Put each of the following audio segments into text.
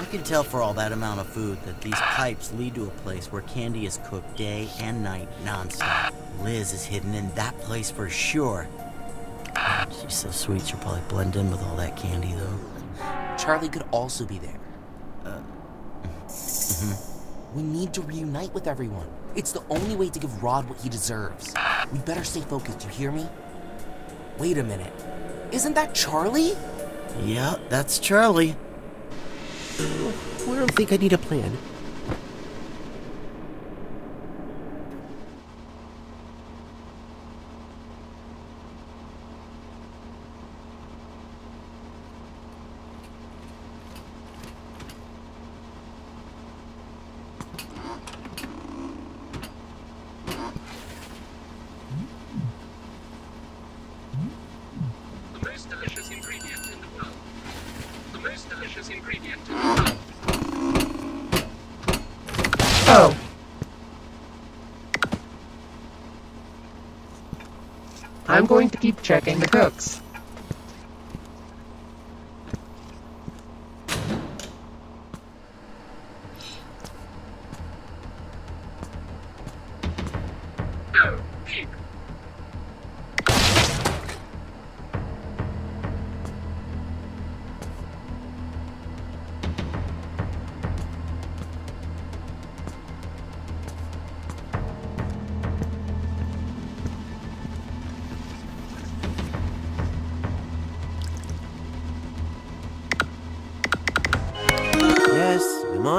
can't tell for all that amount of food that these pipes lead to a place where candy is cooked day and night nonstop. Liz is hidden in that place for sure. She's so sweet, she'll probably blend in with all that candy, though. Charlie could also be there. Uh, We need to reunite with everyone. It's the only way to give Rod what he deserves. We better stay focused, you hear me? Wait a minute. Isn't that Charlie? Yeah, that's Charlie. I don't think I need a plan. The most delicious ingredient in the world. The most delicious ingredient in the world. The most delicious ingredient in the world. Oh! I'm going to keep checking the cooks.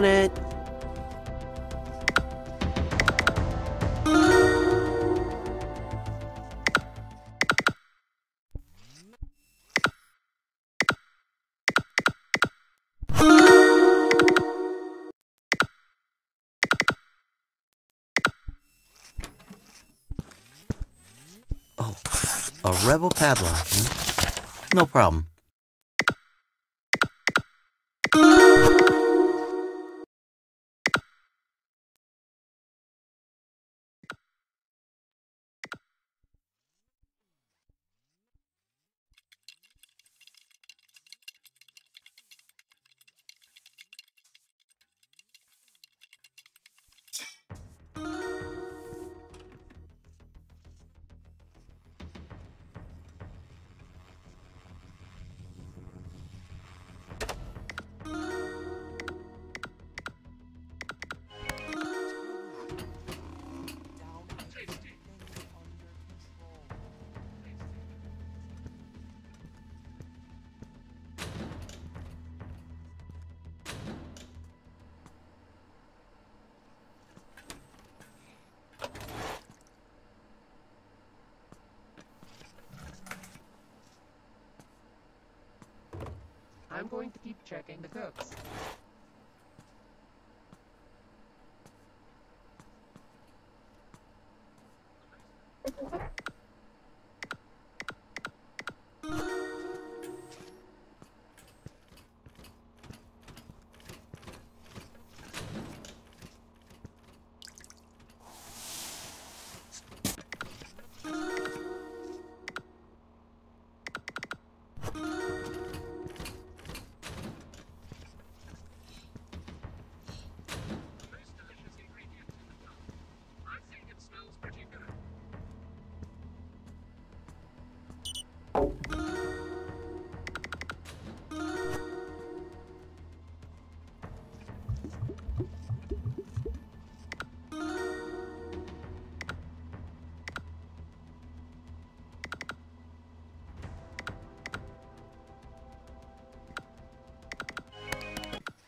On it. Oh, a rebel padlock, huh? No problem. I'm going to keep checking the cooks.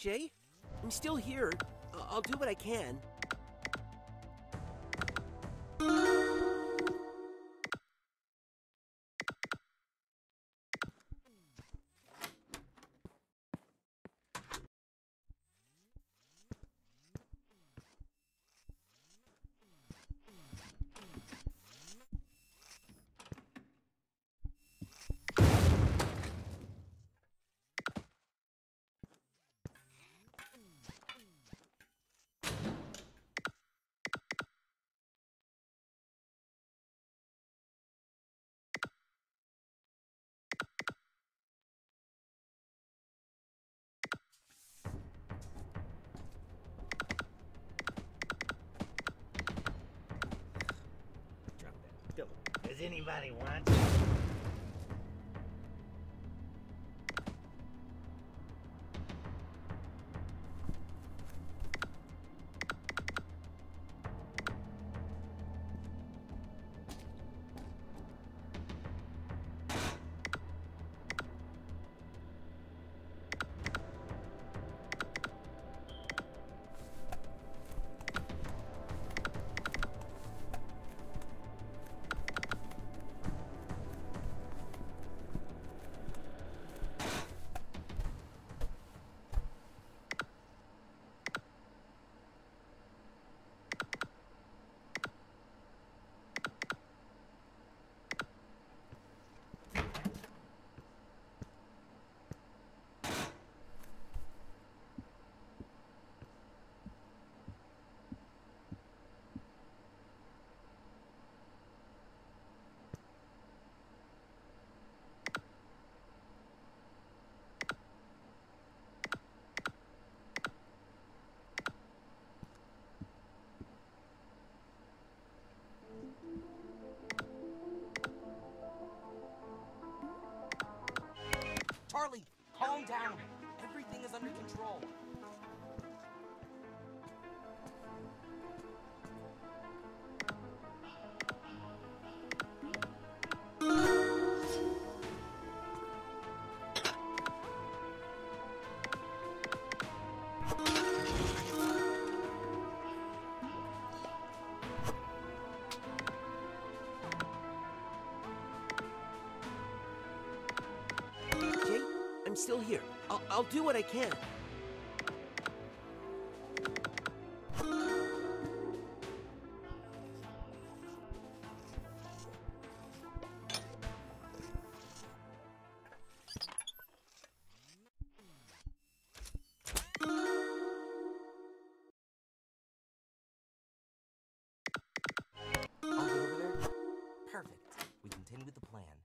Jay, I'm still here. I'll do what I can. Anybody want I'm still here. I'll, I'll do what I can. Perfect. We continue with the plan.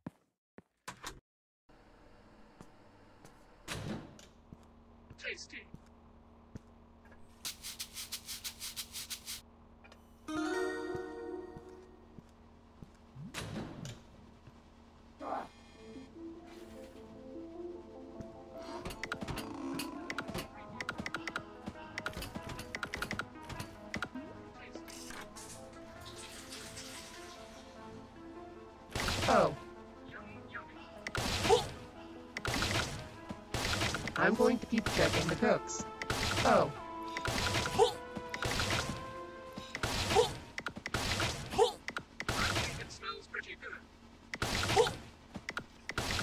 Oh. I'm going to keep checking the cooks. Oh,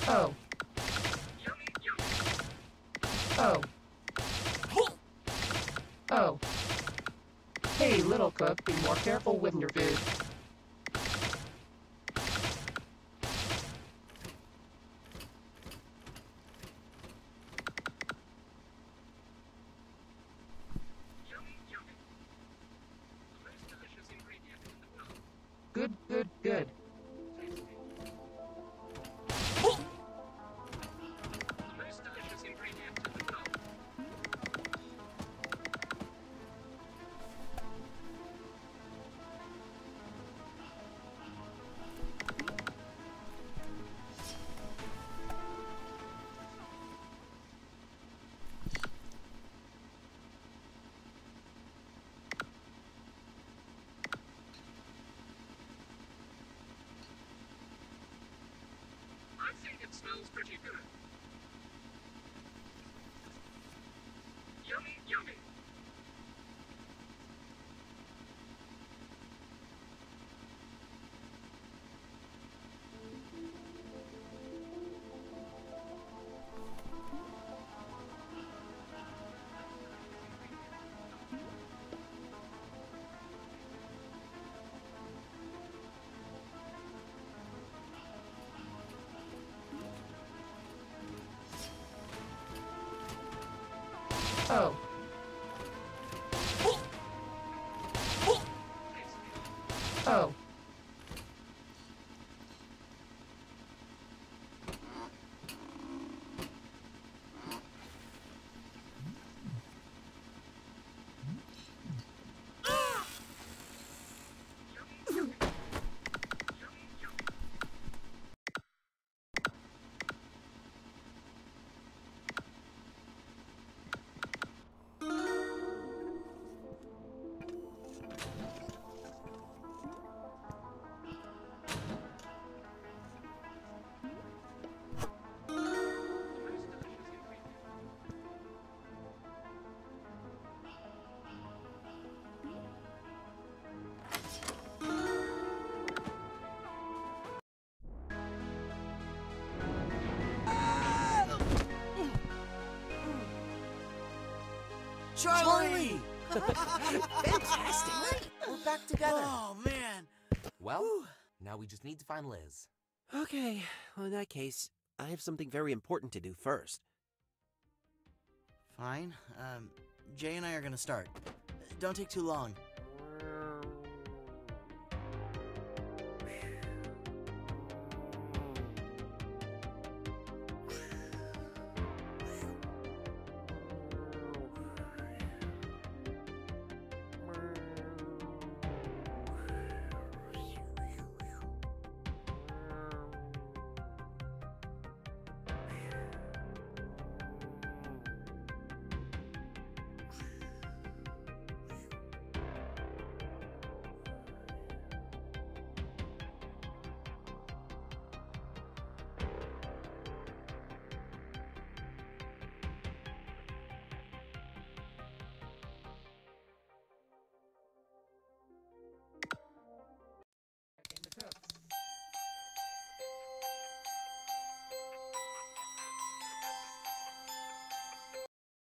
oh, oh. Oh. Hey, little cook, be more careful with your food. Yummy, yummy. The most delicious ingredient in the world. Good, good, good. Smells pretty good. Oh, Charlie! Fantastic! We're back together. Oh, man. Well, now we just need to find Liz. Okay, well, in that case, I have something very important to do first. Fine. Um, Jay and I are gonna start. Don't take too long.